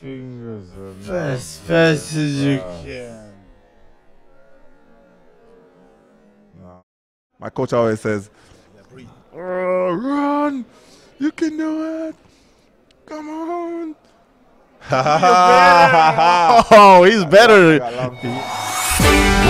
As fast as you can. My coach always says, "Oh, run! You can do it! Come on!" Oh, he's better. I love.